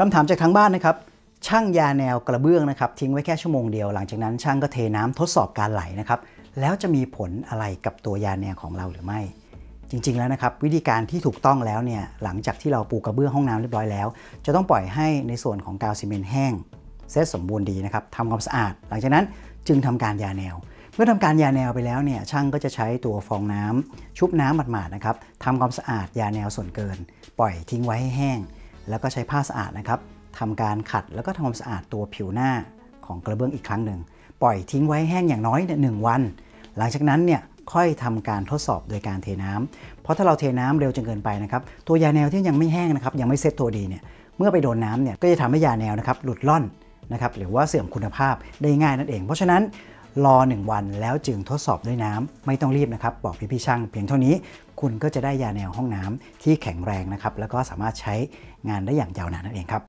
คำถามจากทางบ้านนะครับ ช่างยาแนวกระเบื้องนะครับ ทิ้งไว้แค่ชั่วโมงเดียว หลังจากนั้นช่างก็เทน้ำทดสอบการไหลนะครับ แล้วจะมีผลอะไรกับตัวยาแนวของเราหรือไม่ จริง ๆ แล้วนะครับ วิธีการที่ถูกต้องแล้วเนี่ยหลังจากที่เราปูกระเบื้องห้องน้ำเรียบร้อยแล้ว จะต้องปล่อยให้ในส่วนของกาวซีเมนต์แห้งเซตสมบูรณ์ดีนะครับทำความสะอาด หลังจากนั้นจึงทำการยาแนวเมื่อทำการยาแนวไปแล้วเนี่ยช่างก็จะใช้ตัวฟองน้ำชุบน้ำหมาดๆนะครับทำความสะอาดยาแนวส่วนเกิน ปล่อยทิ้งไว้ให้แห้ง แล้วก็ใช้ผ้าสะอาดนะครับทำการขัดแล้วก็ทำความสะอาดตัวผิวหน้าของกระเบื้องอีกครั้งหนึ่ง ปล่อยทิ้งไว้แห้งอย่างน้อยเนี่ยหนึ่งวัน หลังจากนั้นเนี่ยค่อยทำการทดสอบโดยการเทน้ำเพราะถ้าเราเทน้ำเร็วจนเกินไปนะครับ ตัวยาแนวที่ยังไม่แห้งนะครับ ยังไม่เซ็ตตัวดีเนี่ย เมื่อไปโดนน้ำเนี่ย ก็จะทำให้ยาแนวนะครับหลุดล่อนนะครับ หรือว่าเสื่อมคุณภาพได้ง่ายนั่นเอง เพราะฉะนั้นรอ 1 วันแล้วจึงทดสอบด้วยน้ำไม่ต้องรีบนะครับ บอกพี่พี่ช่างเพียงเท่านี้ คุณก็จะได้ยาแนวห้องน้ำที่แข็งแรงนะครับแล้วก็สามารถใช้งานได้อย่างยาวนานนั่นเองครับ